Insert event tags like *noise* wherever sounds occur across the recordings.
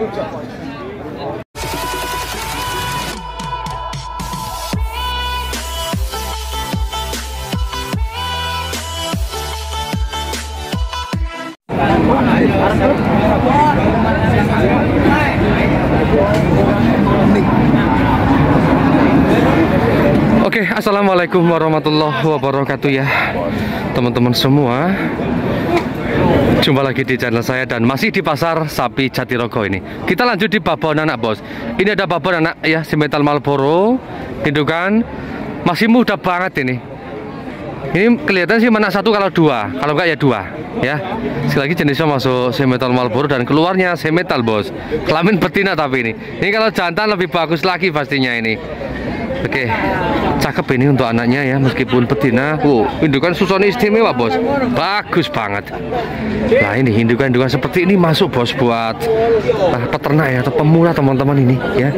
Oke. Oke, assalamualaikum warahmatullahi wabarakatuh ya, teman-teman semua. Jumpa lagi di channel saya dan masih di pasar sapi Jatirogo ini. Kita lanjut di babon anak bos. Ini ada babon anak ya, si metal Marlboro, indukan masih muda banget ini. Ini kelihatan sih mana satu kalau dua, kalau enggak ya dua, ya. Sekali lagi jenisnya masuk semetal Marlboro dan keluarnya semetal bos. Kelamin betina tapi ini. Ini kalau jantan lebih bagus lagi pastinya ini. Oke, cakep ini untuk anaknya ya, meskipun betina. Wow, indukan susoni istimewa bos, bagus banget. Nah ini indukan-indukan seperti ini masuk bos buat ah, peternak ya atau pemula teman-teman ini ya.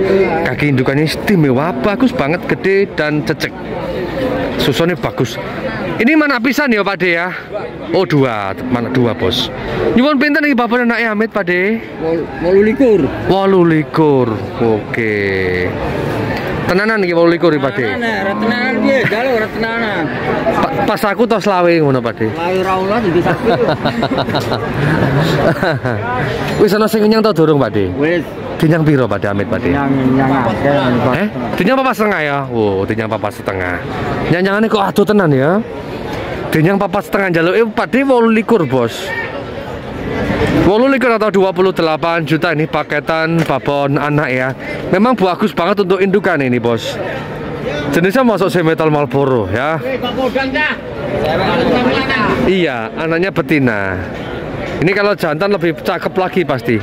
Kaki indukannya istimewa, bagus banget, gede dan cecek. Susonnya bagus. Ini mana pisan ya Pak De ya? Oh dua, mana dua bos? Nyuwun pinten nih bapak anaknya Amit Pak De? Walu likur. Walu likur. Oke. Tenanan iki walu likur Pak De. Tenanan, tenanan piye? Jalo ora tenanan. Pa- pas aku tos selawe ngono Pak De. Layu ra ulah jadi sapi. *laughs* Wis ana sing kenyang ta durung Pak De? Wis Dinyang piro Pak De Amit Pak De? yang yang akeh. Eh, dinyang papat setengah ya? Wow, dinyang papat setengah. Nyanyangannya kok aduh tenan ya? Dinyang papat setengah jaluk eh Pak De walu likur bos. Walu likur atau 28 juta ini paketan babon anak ya. Memang bagus banget untuk indukan ini bos. Jenisnya masuk semetal Marlboro ya. Iya, anaknya betina. Ini kalau jantan lebih cakep lagi pasti.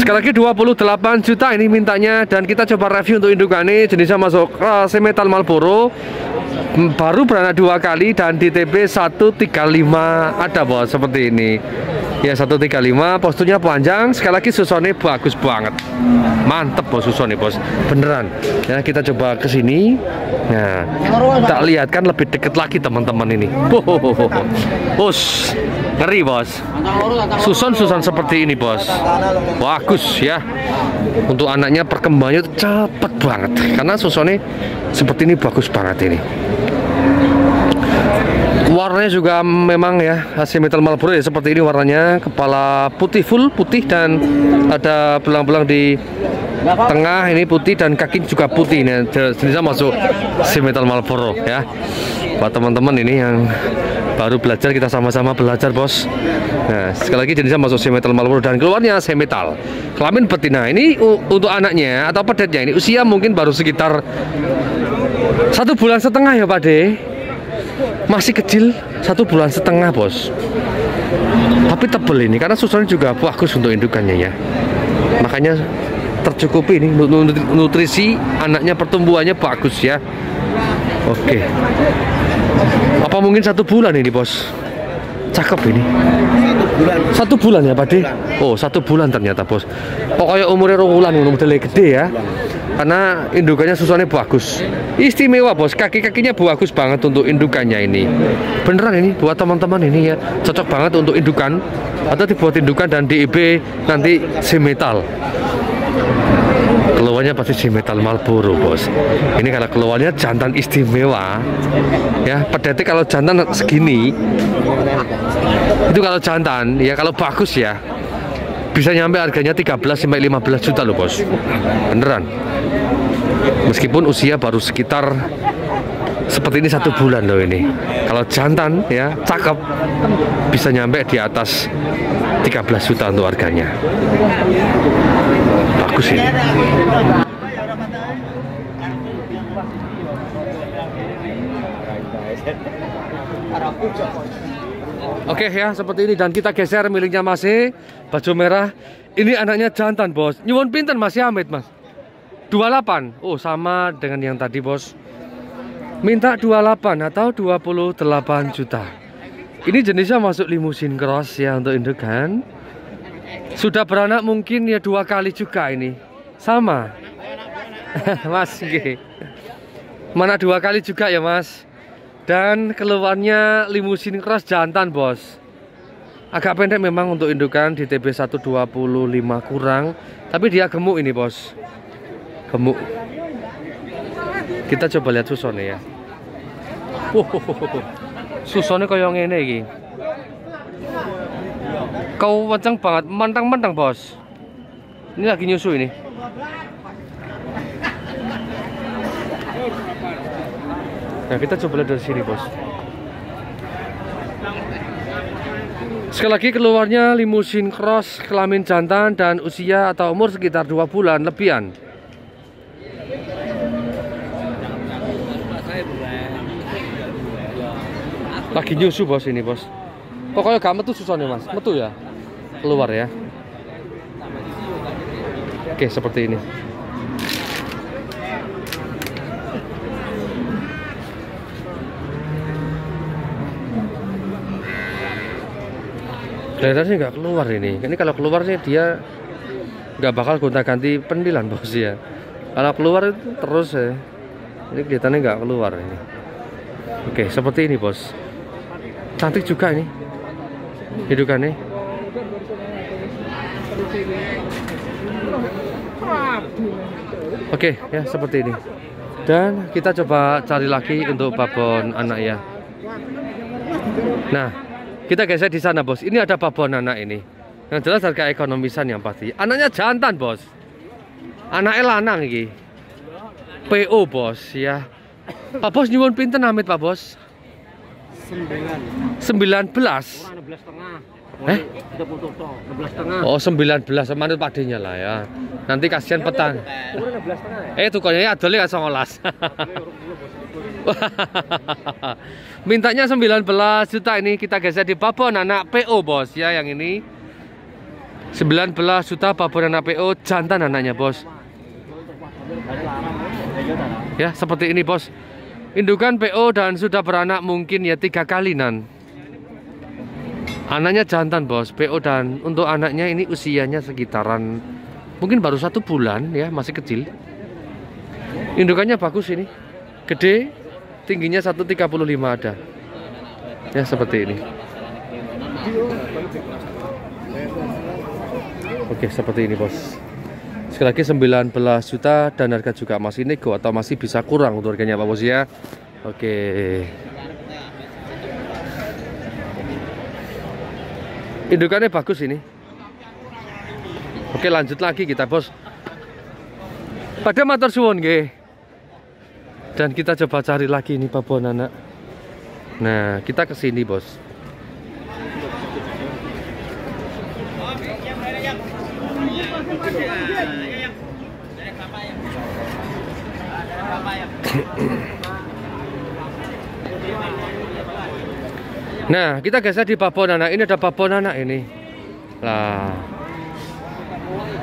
Sekali lagi 28 juta ini mintanya dan kita coba review untuk indukan ini jenisnya masuk uh, semetal Marlboro. Hmm, baru beranak dua kali dan di TB 135 ada bos seperti ini. Ya 135 posturnya panjang. Sekali lagi susone bagus banget. Mantep bos susone bos. Beneran. Ya kita coba ke sini. Nah tak lihat kan lebih deket lagi teman-teman ini. Hohohoho. bos ngeri bos. Susun-susun seperti ini bos. Bagus ya. Untuk anaknya perkembangannya cepet banget. Karena susonnya seperti ini bagus banget ini. Warnanya juga memang ya hasil metal Marlboro ya seperti ini warnanya. Kepala putih full putih dan ada belang-belang di tengah ini putih dan kaki juga putih. Ini jenisnya masuk si metal Marlboro ya. Buat teman-teman ini yang baru belajar kita sama-sama belajar bos. Nah sekali lagi jenisnya masuk si metal Marlboro dan keluarnya si metal. Kelamin betina ini untuk anaknya atau pedetnya ini usia mungkin baru sekitar satu bulan setengah ya Pak De masih kecil satu bulan setengah bos. Tapi tebel ini karena susunya juga bagus untuk indukannya ya. Makanya tercukupi ini nu- nu- nutrisi anaknya pertumbuhannya bagus ya oke. Apa mungkin satu bulan ini bos? Cakep ini. Satu bulan. Ya Pak De oh satu bulan ternyata bos. Pokoknya umurnya rong bulan ngono modelnya gede ya. Karena indukannya susuannya bagus. Istimewa bos. Kaki-kakinya bagus banget untuk indukannya ini. Beneran ini buat teman-teman ini ya. Cocok banget untuk indukan. Atau dibuat indukan dan DIB nanti si metal keluarnya pasti si metal Marlboro bos. Ini kalau keluarnya jantan istimewa ya. Pedete kalau jantan segini itu kalau jantan ya kalau bagus ya. Bisa nyampe harganya 13 sampai 15 juta loh bos. Beneran. Meskipun usia baru sekitar seperti ini satu bulan loh ini. Kalau jantan ya cakep bisa nyampe di atas 13 juta untuk harganya Oke ya seperti ini dan kita geser miliknya masih baju merah. Ini anaknya jantan bos. Nyuwun pinten masih Amit mas. 28. Oh sama dengan yang tadi bos. Minta 28 atau 28 juta. Ini jenisnya masuk limusin cross ya untuk indukan. Sudah beranak mungkin ya dua kali juga ini. Sama. *laughs* mas, oke. Mana dua kali juga ya mas? Dan keluarnya limusin cross jantan bos. Agak pendek memang untuk indukan di TB 125 kurang. Tapi dia gemuk ini bos. Gemuk. Kita coba lihat susone ya. Wow, susone kaya ngene iki. Kau kenceng banget, mentang-mentang bos. Ini lagi nyusu ini. Nah kita coba lihat dari sini bos. Sekali lagi keluarnya limusin cross kelamin jantan dan usia atau umur sekitar dua bulan lebihan. Lagi nyusu bos ini bos. Pokoknya gak metu susah nih mas, metu ya, keluar ya. Oke seperti ini. Kelihatannya nggak keluar ini. Ini kalau keluar sih dia nggak bakal gonta-ganti pendilan *laughs* bos ya. Kalau keluar itu terus ya. Ini kelihatannya nggak keluar ini. Oke seperti ini bos. Cantik juga ini. Hidukannya. Oke ya seperti ini. Dan kita coba cari lagi untuk babon anak ya. Nah, kita geser di sana bos. Ini ada babon anak ini. Yang jelas harga ekonomisan yang pasti. Anaknya jantan bos. Anaknya lanang iki. PO bos ya. Pak bos nyuwun pinten amit Pak bos? 9. 19. Kurang 16 setengah. Eh? Udah putus toh, 16 setengah. Oh 19 manut padenya lah ya. Nanti kasihan petang. Kurang 16 setengah. Eh tukarnya ya adolnya kan 19. Mintanya 19 juta ini kita geser di babon anak PO bos ya yang ini 19 juta babon anak PO jantan anaknya bos ya seperti ini bos indukan PO dan sudah beranak mungkin ya tiga kalinan anaknya jantan bos. PO dan untuk anaknya ini usianya sekitaran mungkin baru satu bulan ya masih kecil. Indukannya bagus ini. Gede tingginya 135 ada. Ya seperti ini. Oke seperti ini bos. Sekali lagi 19 juta dan harga juga masih nego atau masih bisa kurang untuk harganya Pak Bos ya? Oke indukannya bagus ini. Oke lanjut lagi kita bos. Pada motor suwon nggih. Dan kita coba cari lagi ini babon anak. Nah kita ke sini bos Nah, kita geser di babon anak. Ini ada babon anak ini. Lah.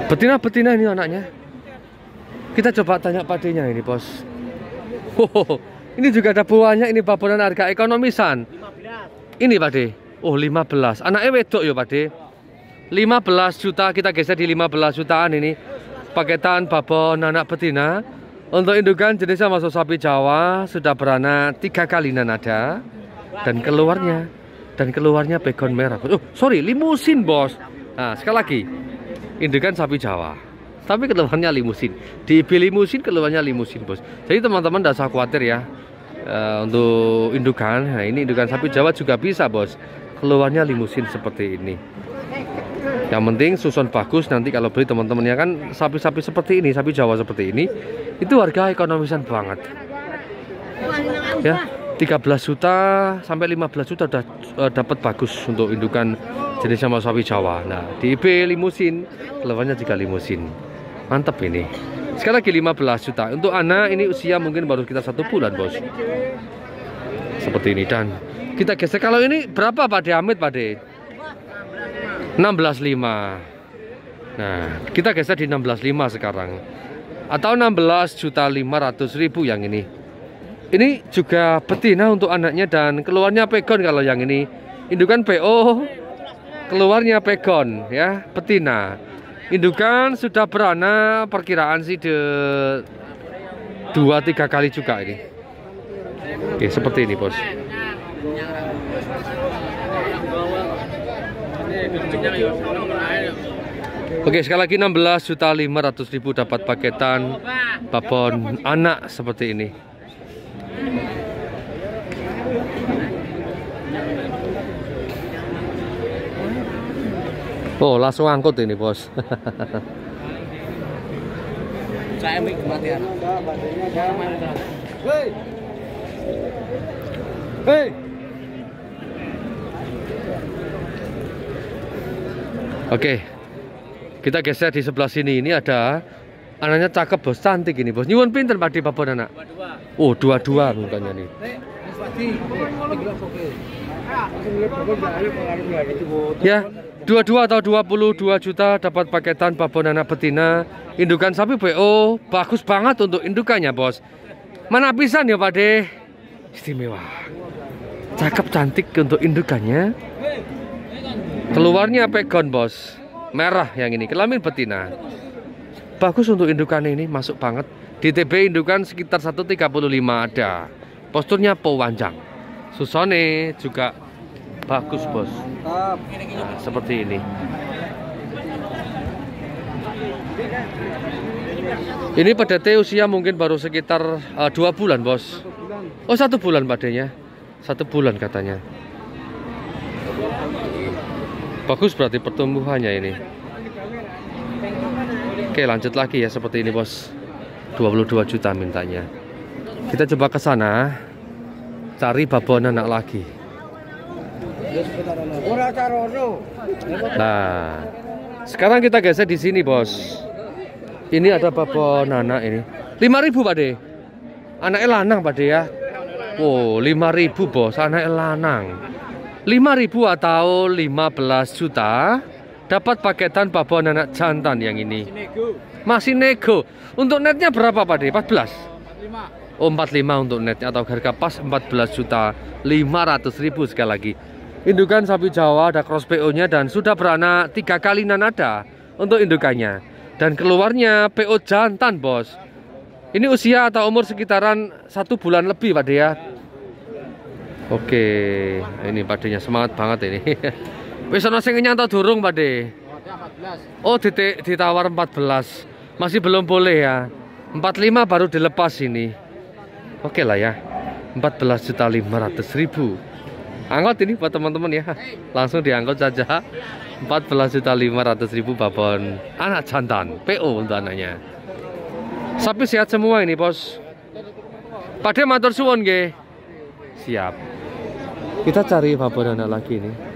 Betina-betina ini anaknya. Kita coba tanya padenya ini, Bos. Oh, ini juga ada buahnya ini babonan harga ekonomisan. Ini Pak De. Oh, 15. Anaknya wedok ya Pak De. 15 juta kita geser di 15 jutaan ini. Paketan babon anak betina. Untuk indukan jenisnya masuk sapi Jawa sudah beranak tiga kalinan ada dan keluarnya dan keluarnya begon merah. Oh, sorry, limusin bos. Nah, sekali lagi, indukan sapi Jawa. Tapi keluarnya limusin. Di IB limusin keluarnya limusin bos. Jadi teman-teman tidak usah khawatir ya eh, untuk indukan. Nah ini indukan sapi Jawa juga bisa bos. Keluarnya limusin seperti ini. Yang penting susun bagus nanti kalau beli teman-temannya kan sapi-sapi seperti ini, sapi Jawa seperti ini, itu harga ekonomisan banget. Ya, 13 juta sampai 15 juta udah uh, dapat bagus untuk indukan jenis sama sapi Jawa. Nah, di IB limusin, keluarnya juga limusin. Mantap ini. Sekali lagi 15 juta. Untuk anak ini usia mungkin baru sekitar satu bulan, bos. Seperti ini dan kita geser. Kalau ini berapa Pak De Amit Pak De? 16.5 Nah kita geser di 16.5 sekarang Atau 16 juta 500 ribu yang ini Ini juga betina untuk anaknya dan keluarnya pegon kalau yang ini indukan PO, keluarnya pegon ya, betina. Indukan sudah beranak perkiraan sih de dua tiga kali juga ini. Oke, seperti ini bos. Oke sekali lagi 16 juta 500 ribu dapat paketan babon anak seperti ini. Oh langsung angkut ini bos. Saya mik kematian. Hei. Hei. Oke kita geser di sebelah sini ini ada anaknya cakep bos. Cantik ini bos. Nyuwun pinter pak di babon anak. Oh dua-dua mukanya nih. Ya, 22 atau 22 juta dapat paketan babon anak betina indukan sapi PO bagus banget untuk indukannya bos. Mana pisan ya Pak De istimewa. Cakep cantik untuk indukannya. Keluarnya pegon bos. Merah yang ini kelamin betina bagus untuk indukan ini masuk banget di TB indukan sekitar 135 ada posturnya pewanjang susone juga bagus bos. Nah, seperti ini. Ini pada T usia mungkin baru sekitar uh, dua bulan, bos. Oh satu bulan padanya, satu bulan katanya. Bagus berarti pertumbuhannya ini. Oke lanjut lagi ya seperti ini bos. 22 juta mintanya. Kita coba ke sana cari babon anak lagi. Nah, sekarang kita geser di sini, Bos. Ini ada babon anak ini. 5000, Pak De. Anaknya lanang, Pak De ya. Wow, 5000, Bos. Anaknya lanang. 5000 atau 15 juta dapat paketan babon anak jantan yang ini. Masih nego. Untuk netnya berapa, Pak De? 14. Oh 45 untuk netnya atau harga pas 14 juta 500 ribu sekali lagi Indukan sapi Jawa ada cross PO nya dan sudah beranak tiga kali nanada untuk indukannya Dan keluarnya PO jantan bos Ini usia atau umur sekitaran satu bulan lebih Pak De ya Oke ini Pak De nya semangat banget ini *laughs* Wis ana sing ngenyang atau durung Pak De? Oh ditik ditawar 14 Masih belum boleh ya. 45 baru dilepas ini. Oke lah ya. 14 juta 500 ribu. Angkot ini buat teman-teman ya. Langsung diangkut saja. 14 juta 500 ribu babon. Anak jantan. PO untuk anaknya. Sapi sehat semua ini bos. Pada matur suwon ge Siap. Kita cari babon anak lagi ini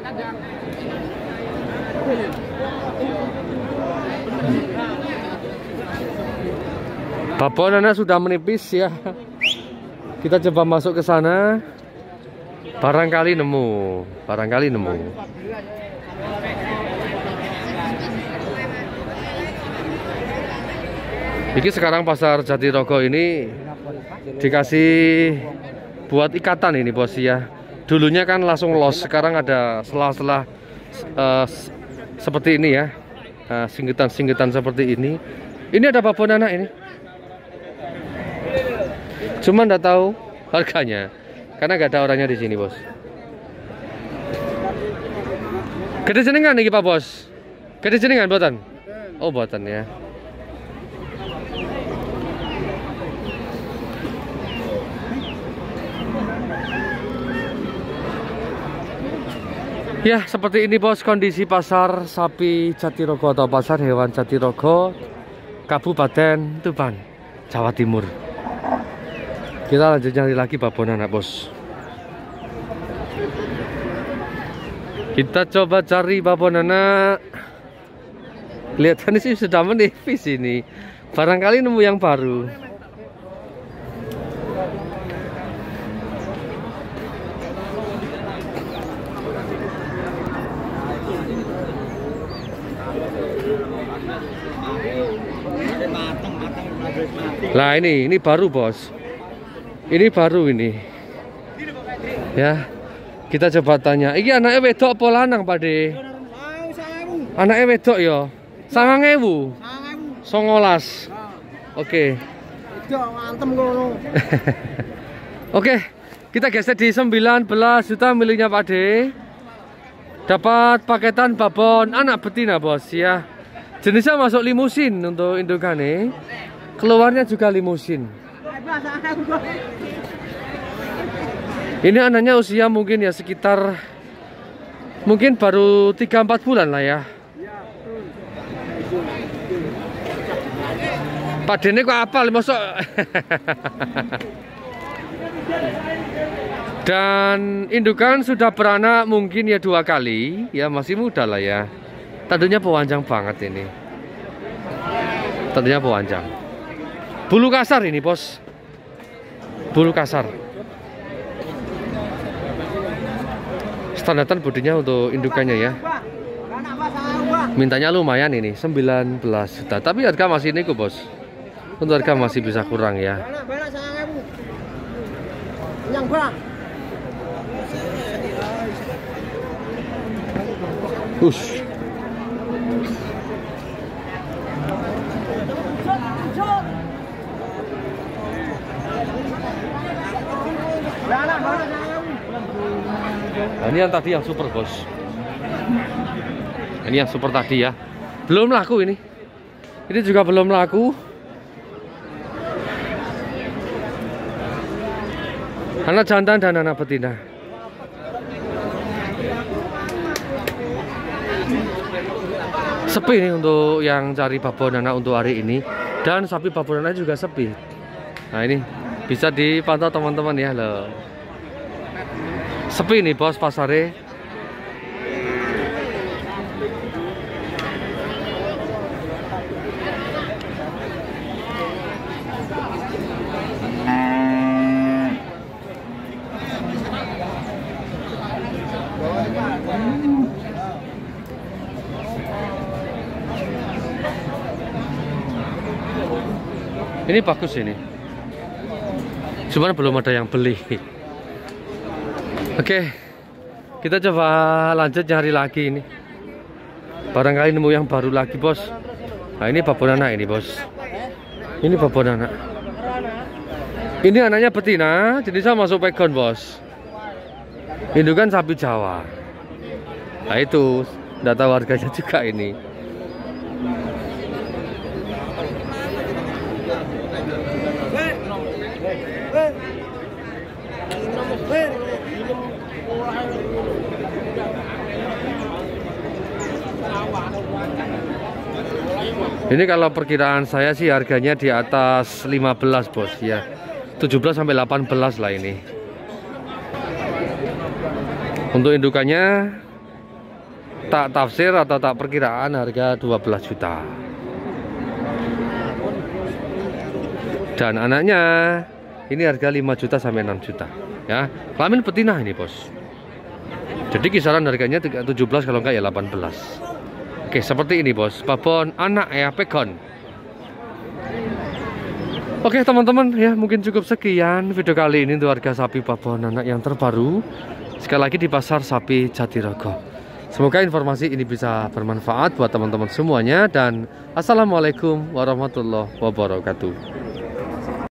Babon anak sudah menipis ya kita coba masuk ke sana. Barangkali nemu, barangkali nemu. Ini sekarang pasar Jatirogo ini dikasih buat ikatan ini bos ya. Dulunya kan langsung los, sekarang ada selah-selah uh, seperti ini ya, singgitan-singgitan uh, seperti ini. Ini ada babon anak ini. Cuma nggak tahu harganya karena nggak ada orangnya di sini bos. Gede jenengan nih pak bos. Gede jenengan buatan. Oh buatan ya. Ya seperti ini bos kondisi pasar sapi Jatirogo atau pasar hewan Jatirogo Kabupaten Tuban Jawa Timur. Kita lanjut nyari lagi babon anak bos. Kita coba cari babon anak kelihatan sih sudah menipis ini. Barangkali nemu yang baru Lah ini, ini baru bos. Ini baru ini. Ya. Kita coba tanya. Iki anaknya wedok apa lanang, Pak De? Anaknya wedok ya. Sangang ewu. Songolas. Oke. *laughs* Oke. Kita geser di 19 juta miliknya Pak De. Dapat paketan babon anak betina, Bos, ya. Jenisnya masuk limusin untuk indukane. Keluarnya juga limusin. Ini anaknya usia mungkin ya sekitar mungkin baru 3-4 bulan lah ya. Pak Dene kok apal masuk. Dan indukan sudah beranak mungkin ya dua kali, ya masih muda lah ya. Tentunya pewanjang banget ini. Tentunya pewanjang. Bulu kasar ini bos. Bulu kasar. Standartan bodinya untuk indukannya ya. Mintanya lumayan ini 19 juta. Tapi harga masih ini kok bos. Untuk harga masih bisa kurang ya. Yang Pak. Ush. Nah, ini yang tadi yang super bos. Ini yang super tadi ya. Belum laku ini. Ini juga belum laku. Anak jantan dan anak betina. Sepi nih untuk yang cari babon anak untuk hari ini dan sapi babon anak juga sepi. Nah ini bisa dipantau teman-teman ya loh. Sepi nih bos pasare. Ini bagus ini. Cuman belum ada yang beli. Oke, kita coba lanjut nyari lagi ini. Barangkali nemu yang baru lagi bos. Nah ini babon anak ini bos. Ini babon anak. Ini anaknya betina, jenisnya masuk pegon bos. Indukan sapi Jawa. Nah itu, tidak tahu harganya *laughs* juga ini. Ini kalau perkiraan saya sih harganya di atas 15 bos. Ya 17 sampai 18 lah ini. Untuk indukannya Tak tafsir atau tak perkiraan harga 12 juta. Dan anaknya Ini harga 5 juta sampai 6 juta. Ya Kelamin betina ini bos. Jadi kisaran harganya 17 kalau enggak ya 18 Oke, seperti ini bos. Babon anak ya pegon. Oke teman-teman ya mungkin cukup sekian video kali ini untuk harga sapi babon anak yang terbaru. Sekali lagi di pasar sapi Jatirogo. Semoga informasi ini bisa bermanfaat buat teman-teman semuanya dan assalamualaikum warahmatullahi wabarakatuh.